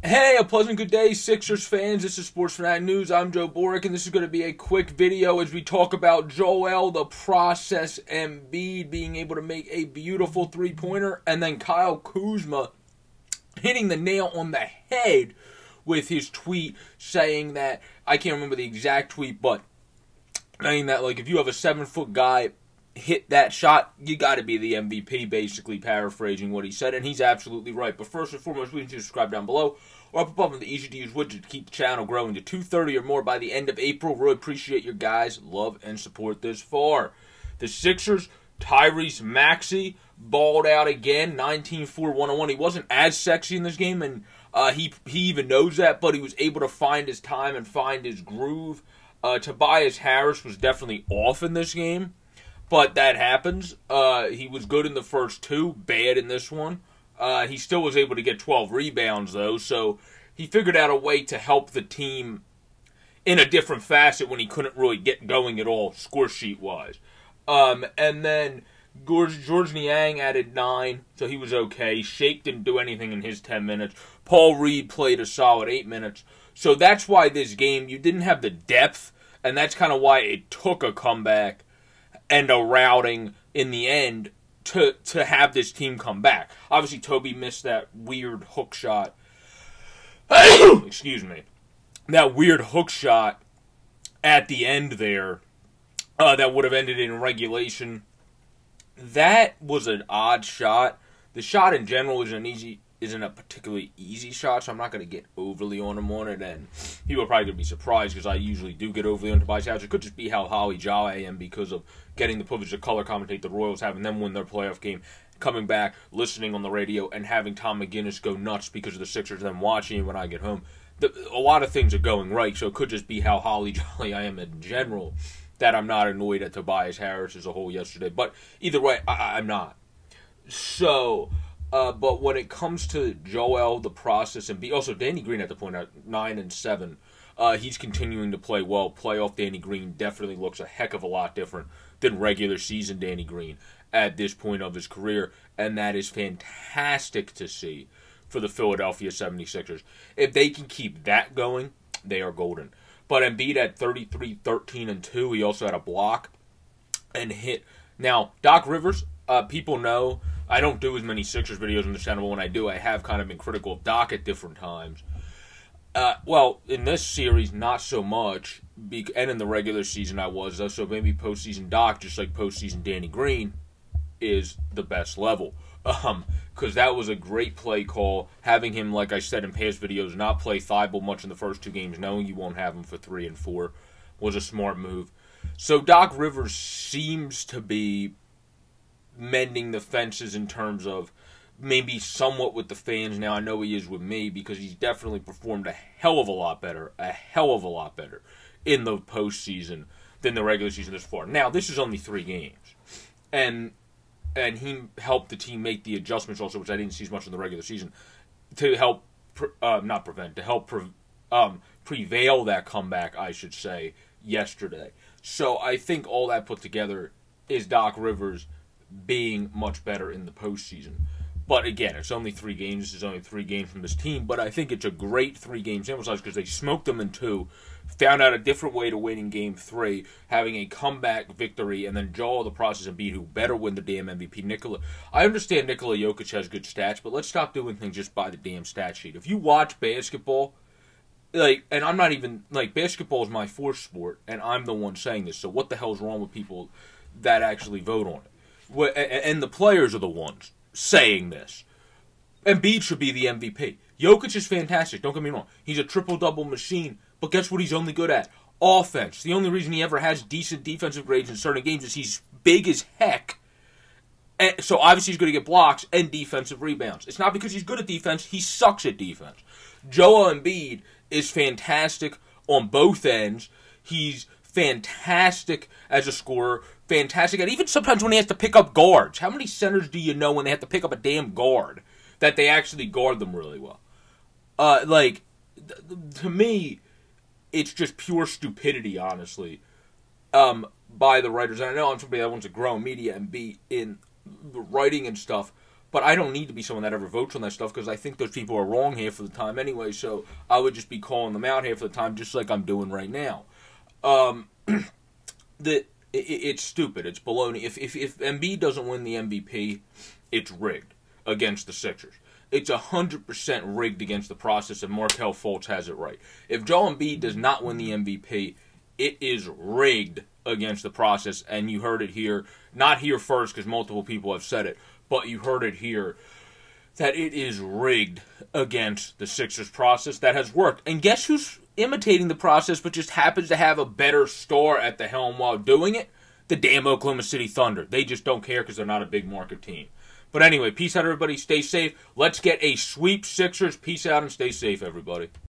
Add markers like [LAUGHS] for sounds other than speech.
Hey, a pleasant good day, Sixers fans. This is Sports Phanatic News. I'm Joe Boric, and this is going to be a quick video as we talk about Joel, the process, Embiid being able to make a beautiful three pointer, and then Kyle Kuzma hitting the nail on the head with his tweet saying that I can't remember the exact tweet, but saying that like if you have a seven foot guy hit that shot, you got to be the MVP, basically paraphrasing what he said, and he's absolutely right. But first and foremost, we need to subscribe down below or up above in the easy to use widget to keep the channel growing to 230 or more by the end of April. Really appreciate your guys' love and support this far. The Sixers, Tyrese Maxey, balled out again, 19-4-101. He wasn't as sexy in this game, and uh, he he even knows that, but he was able to find his time and find his groove. Uh, Tobias Harris was definitely off in this game but that happens. Uh, he was good in the first two, bad in this one. Uh, he still was able to get 12 rebounds, though, so he figured out a way to help the team in a different facet when he couldn't really get going at all, score sheet wise. Um, and then George, George Niang added nine, so he was okay. Shake didn't do anything in his 10 minutes. Paul Reed played a solid eight minutes. So that's why this game, you didn't have the depth, and that's kind of why it took a comeback and a routing in the end to to have this team come back. Obviously, Toby missed that weird hook shot. [COUGHS] Excuse me, that weird hook shot at the end there uh, that would have ended in regulation. That was an odd shot. The shot in general is an easy isn't a particularly easy shot, so I'm not going to get overly on him on it. And people are probably going to be surprised because I usually do get overly on Tobias Harris. It could just be how Holly Jolly I am because of getting the privilege to color commentate the Royals, having them win their playoff game, coming back, listening on the radio, and having Tom McGinnis go nuts because of the Sixers, then watching it when I get home. The, a lot of things are going right, so it could just be how Holly Jolly I am in general that I'm not annoyed at Tobias Harris as a whole yesterday. But either way, I, I'm not. So uh, but when it comes to Joel, the process, Embiid, also Danny Green at the point at nine and seven, uh, he's continuing to play well. Playoff Danny Green definitely looks a heck of a lot different than regular season Danny Green at this point of his career, and that is fantastic to see for the Philadelphia 76ers. If they can keep that going, they are golden. But Embiid at 33, 13, and 2, he also had a block and hit. Now, Doc Rivers, uh, people know I don't do as many Sixers videos on the channel, but when I do, I have kind of been critical of Doc at different times. Uh, well, in this series, not so much, and in the regular season, I was. So maybe postseason Doc, just like postseason Danny Green, is the best level. [LAUGHS] Um, because that was a great play call. Having him, like I said in past videos, not play Thybulle much in the first two games, knowing you won't have him for three and four, was a smart move. So Doc Rivers seems to be mending the fences in terms of maybe somewhat with the fans now. I know he is with me because he's definitely performed a hell of a lot better, a hell of a lot better in the postseason than the regular season this far. Now, this is only three games, and and he helped the team make the adjustments also, which I didn't see as much in the regular season, to help uh, not prevent to help pre- um, prevail that comeback, I should say, yesterday. So I think all that put together is Doc Rivers being much better in the postseason. But again, it's only three games. It's only three games from this team. But I think it's a great three game sample size because they smoked them in two, found out a different way to win in game three, having a comeback victory, and then Joel the process Embiid who better win the damn MVP. Nikola. I understand Nikola Jokic has good stats, but let's stop doing things just by the damn stat sheet. If you watch basketball, like, and I'm not even like basketball is my fourth sport, and I'm the one saying this. So what the hell's wrong with people that actually vote on it? And the players are the ones saying this. Embiid should be the MVP. Jokic is fantastic. Don't get me wrong. He's a triple double machine. But guess what? He's only good at offense. The only reason he ever has decent defensive grades in certain games is he's big as heck. And so obviously he's going to get blocks and defensive rebounds. It's not because he's good at defense. He sucks at defense. Joel Embiid is fantastic on both ends. He's fantastic as a scorer, fantastic. And even sometimes when he has to pick up guards, how many centers do you know when they have to pick up a damn guard that they actually guard them really well? Uh, like, to me, it's just pure stupidity, honestly, um, by the writers. And I know I'm somebody that wants to grow in media and be in the writing and stuff, But I don't need to be someone that ever votes on that stuff because I think those people are wrong here for the time anyway. So I would just be calling them out half of the time, just like I'm doing right now. Um, [CLEARS THROAT] the it, it's stupid. It's baloney. If if if Embiid doesn't win the MVP, it's rigged against the Sixers. It's hundred percent rigged against the process, and Markelle Fultz has it right. If Joel Embiid does not win the MVP, it is rigged against the process, and you heard it here. Not here first, because multiple people have said it, but you heard it here that it is rigged against the Sixers process that has worked. And guess who's imitating the process but just happens to have a better star at the helm while doing it? The damn Oklahoma City Thunder. They just don't care because they're not a big market team. But anyway, peace out, everybody. Stay safe. Let's get a sweep Sixers. Peace out and stay safe, everybody.